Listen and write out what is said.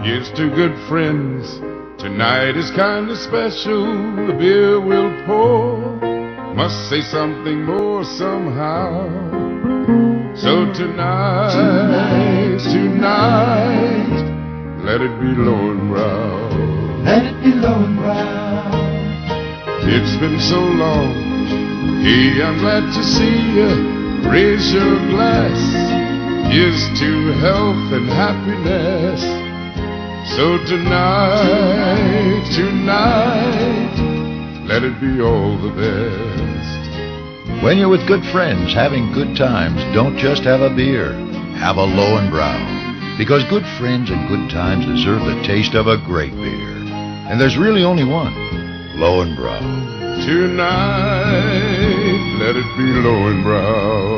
Here's to good friends. Tonight is kinda special. The beer we'll pour must say something more somehow. So tonight, tonight, let it be Lowenbrau. Let it be Lowenbrau. It's been so long. Hey, I'm glad to see you. Raise your glass. Here's to health and happiness. So tonight, tonight, let it be all the best. When you're with good friends having good times, don't just have a beer. Have a low and Lowenbrau. Because good friends and good times deserve the taste of a great beer. And there's really only one. low and Lowenbrau. Tonight, let it be low and Lowenbrau.